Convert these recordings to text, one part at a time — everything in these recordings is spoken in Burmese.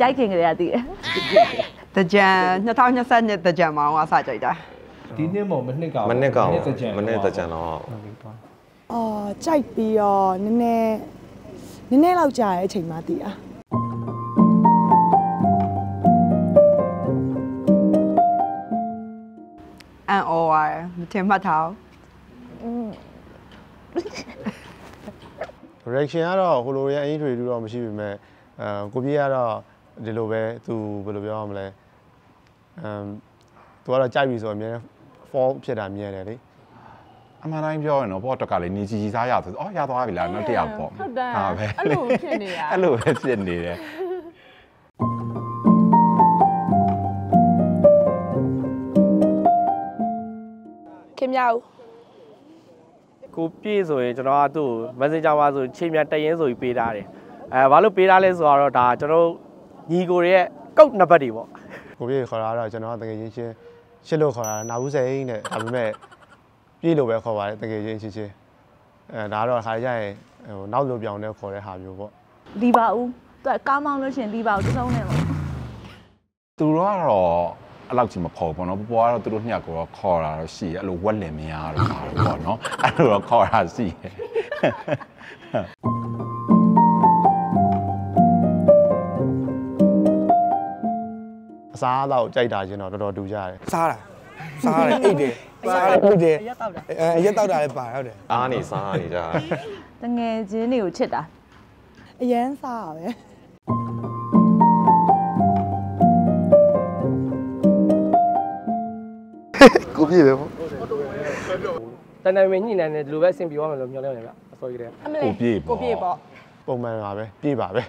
ကြိုက်ခင်ကလေးကသိတယ်တကြံ2022တကြံမှာအောင်အစကြိုက်တာဒီနှစ်မို့မနှစ်ကမနစ်ကောင်တစ်ကြံမနစ်တကြံတော့အော်ကြိုက်ပြီးတော့နည်းနည်းနည်းနည်းလောက်ကြာရဲ့အချိန်မှတည်อ่ะအန်အော်ရတယ်မထင်မှတ်ထားဘူး reaction ကတော့ဟိုလိုရဲ့အင်ထရီတူတော့မရှိပေမဲ့အဲကိုပြေးကတော့ ဒီလိုပဲသူဘယ်လိုပြောရမလဲအမ်သူကတော့ကြိုက်ပြီဆိုတော့အများ fall ဖြစ်တာမြင်တယ်လေအမှန်တိုင်းပြောရင်တော့ဘော့တက်ကလေးနေကြီးကြီးစားရဆိုအော်ရသွားပြီလားနောက်တစ်ယောက်ပေါ့ဟုတ်တယ်ဟာပဲအဲ့လိုဖြစ်နေတာအဲ့လိုပဲဖြစ်နေတယ်ခင်ဗျာဦးကိုပြည့်ဆိုရင်ကျွန်တော်ကသူ့ကို Messenger မှာဆိုချိန်မြန်တက်ရင်ဆိုပြီးပေးထားတယ်အဲဘာလို့ပေးထားလဲဆိုတော့ဒါကျွန်တော် ညီကိုတွေရဲ့ကုတ်နံပါတ်တွေပေါ့ကိုပြေးခေါ်တာကတော့ကျွန်တော်ကတကယ်ချင်းချင်းရှစ်လို့ခေါ်တာနာဘူးစိန်တဲ့ဒါပေမဲ့ပြေးလို့ပဲခေါ်ပါတယ်တကယ်ချင်းချင်းချင်းအဲဒါကတော့ခါကြရင်ဟိုနောက်လိုပြောင်းတဲ့ခေါ်တဲ့ဟာမျိုးပေါ့လီပါဦးသူကကားမောင်းလို့ရှရင်လီပါဦးတစ်ဆုံးနဲ့ပေါ့သူတို့ကတော့အဲ့လောက်ကြီးမခေါ်ဘူးပေါ့နော်ပပွားကတော့သူတို့ညက်ကိုတော့ခေါ်တာတော့ရှိတယ်အဲ့လိုဝက်လင်မရတော့ခါတော့ပေါ့နော်အဲ့လိုတော့ခေါ်တာရှိတ စားတော့ကြိုက်တာချင်းတော့တော်တော်တူကြတယ်စားတာစားတယ်အိတ်တယ်စားတယ်အိတ်တယ်ရက်တောက်တာအဲရက်တောက်တာလည်းပါဟုတ်တယ်အားနေစားနေကြတငယ်ချင်းတွေကိုချစ်တာအရန်စားတာပဲကိုပြေးပဲပေါ့တန်တန်မင်းညှိနှိုင်းနေဒီလိုပဲအဆင်ပြေသွားမယ်လို့မျှော်လင့်နေဗျအစောကြီးတည်းအမကိုပြေးပေါ့ကိုပြေပေါ့ပုံမှန်ပါပဲပြေးပါပဲ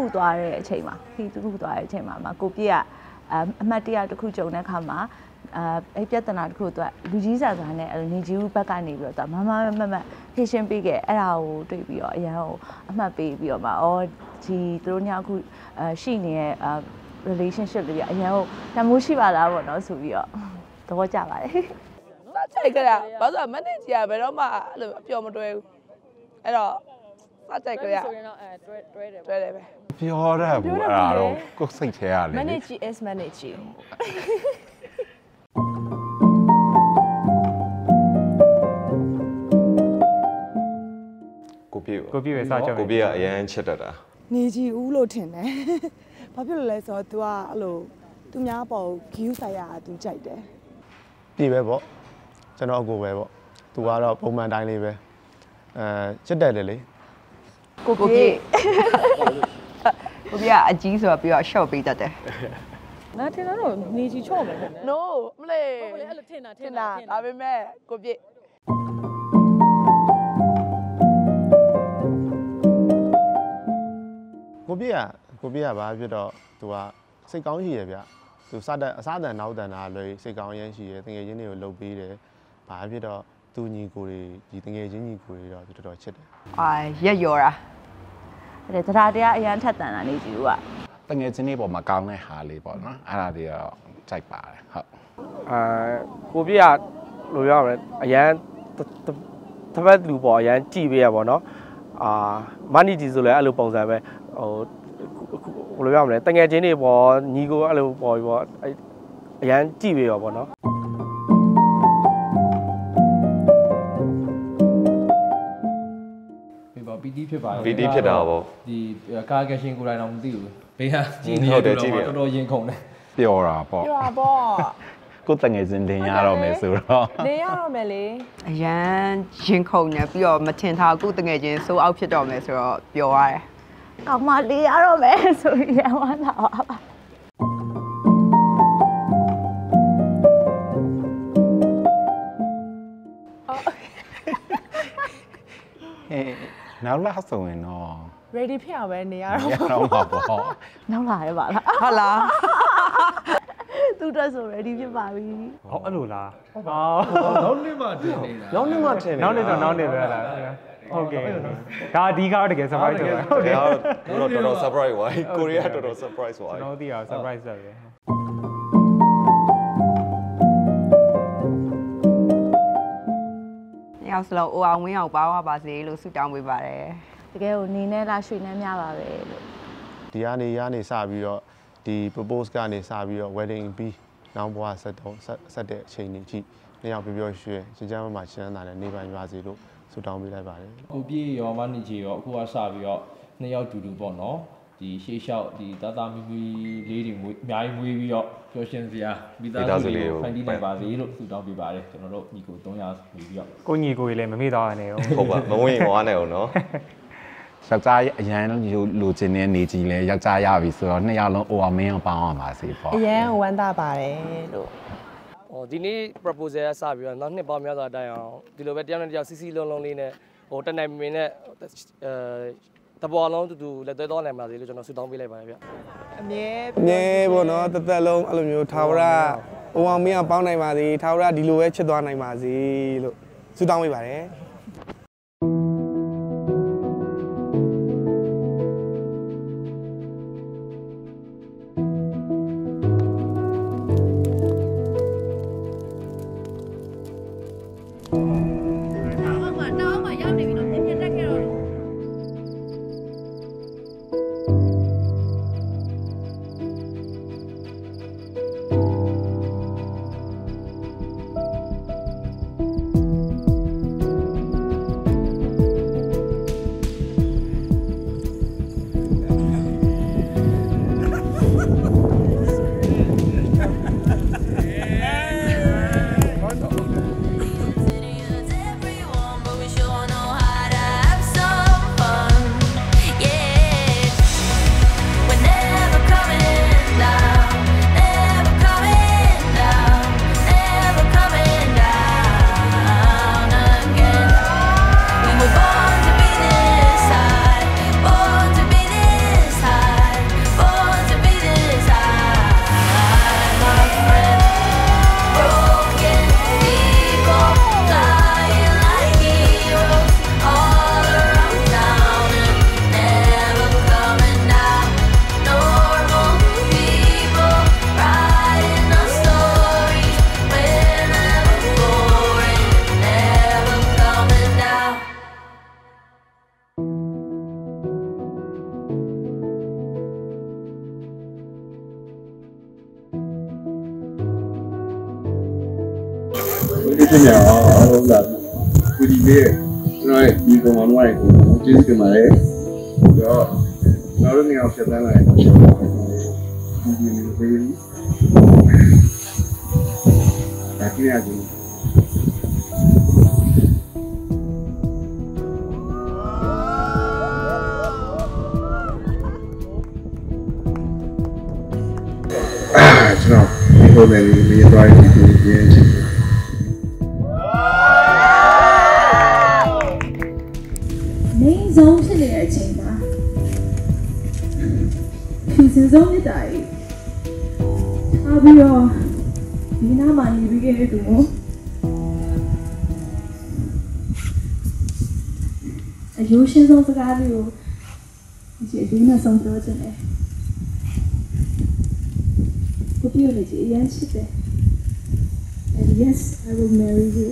ခုသွားတဲ့အချိန်မှာခရီးတစ်ခုသွားတဲ့အချိန်မှာမကိုပြည့်ကအအမှတ်တရတစ်ခုကြုံတဲ့အခါမှာအာအဲ့ပြဿနာတစ်ခုသူကလူကြီးဆန်ဆန်နဲ့အဲ့လိုနေကြီးဦးဘက်ကနေပြီးတော့သူကမမမမဖြည့်ရှင်းပေးခဲ့အဲ့ဒါကိုတွေ့ပြီးတော့အရန်ကိုအမှတ်ပေးပြီးတော့မှအော်ဒီသူတို့ညအခုအရှိနေတဲ့အာ relationship တွေကအရန်ကိုတမိုးရှိပါလားပေါ့နော်ဆိုပြီးတော့သဘောကျပါတယ်စားချိုက်ကြတာဘာလို့မနေ့ကြီးကဘယ်တော့မှအဲ့လိုအပျော်မတွဲဘူးအဲ့တော့ စားချိုက်ကြရဆိုရင်တော့အဲတွဲတွဲတယ်တွဲတယ်ပဲပြောတတ်ဘူးအဲ့ဒါတော့ကိုယ်စိတ်ထဲရလေ manage is manage ကိုပြေကိုပြည့်ပဲစကြောက်ကိုပြေကအရန်ချစ်တတ်တာနေကြီးဦးလို့ထင်တယ်ဘာဖြစ်လို့လဲဆိုတော့ तू ကအဲ့လိုသူများပေါ် view ဆိုင်ရတာ तू ကြိုက်တယ်ပြေးပဲပေါ့ကျွန်တော်အကိုပဲပေါ့သူကတော့ပုံမှန်တိုင်းလေးပဲအဲချစ်တယ်လေလေ ကိုပြေးကိုပြေးကအကြီးဆိုတော့ပြီးတော့ short ပေးတတ်တယ်ငါထင်တာတော့နေကြီးချော့မယ်ထင်တယ် no မလေးဟုတ်လေအဲ့လိုထင်တာထင်တာဒါပေမဲ့ကိုပြည့်ကိုပြေးကကိုပြေးကဘာဖြစ်တော့သူကစိတ်ကောင်းရှိရဗျသူစတဲ့အစားအတန်နောက်တန်တာလွယ်စိတ်ကောင်းရမ်းရှိရတငယ်ချင်းတွေကိုလှုပ်ပေးတယ်ဘာဖြစ်တော့ သူညီကိုတွေဒီတငယ်ချင်းညီကိုတွေတော့သူတော်တော်ချစ်တယ်အာရက်ရော်တာအဲ့ဒါတရားတရားအရန်ထက်တန်တာနေကြီးဦးကတငယ်ချင်းတွေပေါ်မှာကောင်းတဲ့ဟာလေးပေါ့နော်အဲ့ဒါတွေတော့ကြိုက်ပါတယ်ဟုတ်အာကိုပြည့်ကလိုပြောရမလဲအရန်တပတ်လူပေါ့အရန်ကြည်ပေးရပါတော့အာမနီကြီးဆိုလဲအဲ့လိုပုံစံပဲဟိုဘယ်လိုပြောရမလဲတငယ်ချင်းတွေပေါ့ညီကိုအဲ့လိုပေါ့ပြီးပေါ့အဲ့အရန်ကြည်ပေးရောပေါ့နော် ဒီပေါ့ PT ဖြစ်ပါတယ် PT ဖြစ်တာပေါ့ဒီကာကရှင်ကိုယ်တိုင်တော့မသိဘူးဘေးကကြည့်နေဟုတ်တယ်ကြည့်နေတော်တော်ရင်ခုန်တယ်ပျော်တာပေါ့ပြောပါပေါ့ကိုယ်တငယ်ချင်းတင်ရတော့မယ်ဆိုတော့နေရတော့မယ်လေအရန်ရင်ခုန်နေပြီးတော့မထင်ထားအခုတငယ်ချင်းစိုးအောက်ဖြစ်တော့မယ်ဆိုတော့ပျော်ရတယ်ကောင်မလေးရတော့မယ်ဆိုပြီးရဝမ်းသာပါပါဟဲ့ နောက်လာဆိုရင်တော့ ready ဖြစ်အောင်ပဲနေရတော့ရတော့မှာပေါ့နောက်လာရပါလားဟုတ်လားသူ့အတွက်ဆို ready ဖြစ်ပါပြီဟောအဲ့လိုလားဟောနောက်နေ့မှတင်နေတာနောက်နေ့မှထင်နေနောက်နေ့တော့နောက်နေ့ပဲလားဟုတ်ကဲ့ဒါဒီကားတကယ် surprise ပဲဟုတ်တယ်ဒါတော့တော်တော် surprise ဝိုင်းကိုရီးယားတော်တော် surprise ဝိုင်းကျွန်တော်သိအောင် surprise လုပ် တယ်နှစ်ယောက်စလုံးအိုအောင်ဝင်းအောင်ပါဝပါစေလို့ဆုတောင်းပေးပါတယ်တကယ်ကိုနေနဲ့လားရွှေနဲ့များပါပဲလို့ဒီကနေရနေစပြီးတော့ဒီ propose ကနေစပြီးတော့ wedding ပြီးနောက်ဘဝဆက်တော့ဆက်ဆက်တဲ့အချိန်ကြီးကြည့်နှစ်ယောက်ပြောပြောရွှေချင်ချမ်းမမှာချမ်းသာတဲ့နေပိုင်ပါစေလို့ဆုတောင်းပေးလိုက်ပါတယ်ကိုပြေရောမနီချီရောအခုကစပြီးတော့နှစ်ယောက်တူတူပေါ့နော် ဒီရှေးလျှောက်ဒီတာတာမီမီလေးတွေမွေးအများကြီးမွေးပြီးတော့ပျော်ရွှင်စရာမိသားစုလေးကိုဖန်တီးနိုင်ပါစေလို့ဆုတောင်းပေးပါတယ်ကျွန်တော်တို့ညီကို300နေပြီးတော့ကိုညီကိုကြီးလည်းမမေ့တော့ရနဲ့ဟုတ်ဟုတ်ပါမဝင်ဝါနဲ့အောင်နော်ယောက်ျားအရန်လိုလိုချင်တဲ့နေကြီးလဲယောက်ျားရပြီဆိုတော့နှစ်ယောက်လုံးအိုအောင်မင်းအောင်ပေါင်းအောင်ပါစေပေါ့အရန်ဝမ်းသာပါတယ်လို့ဟိုဒီနေ့ proposal ကစပြီးတော့နောက်နှစ်ပေါင်းများစွာတိုင်အောင်ဒီလိုပဲတယောက်နဲ့တယောက်စီစီလုံးလုံးလေးနဲ့ဟိုတနိုင်မင်းနဲ့အဲ တပေါ်လုံးတူတူလက်သွဲသွားနိုင်ပါစေလို့ကျွန်တော်ဆုတောင်းပေးလိုက်ပါတယ်ဗျအမြဲအမြဲပေါ့နော်တစ်သက်လုံးအဲ့လိုမျိုးထာဝရအိုအောင်မင်းအောင်ပေါင်းနိုင်ပါစေထာဝရဒီလိုပဲချစ်သွားနိုင်ပါစေလို့ဆုတောင်းပေးပါတယ် ဒီဖြစ်နေအောင်အားလုံးကကိုဒီလေးကျွန်တော်ရဲ့ဒီကောင်မတို့ကိုကျေးဇူးတင်ပါတယ်။တော့နောက်တစ်နေ့အောင်ဖြတ်သန်းလာရင်ဒီဒီလေးပေးပြီးဒါကြည့်ရစီအာကျွန်တော်ဒီလိုလည်းမင်းသွားရည် အယိုးရှင်းဆုံးစကားလေးကိုဒီအရင်ကဆုံးပြောချင်တယ်ကိုပြောနေကြအရင်ချစ်တယ် and yes I will marry you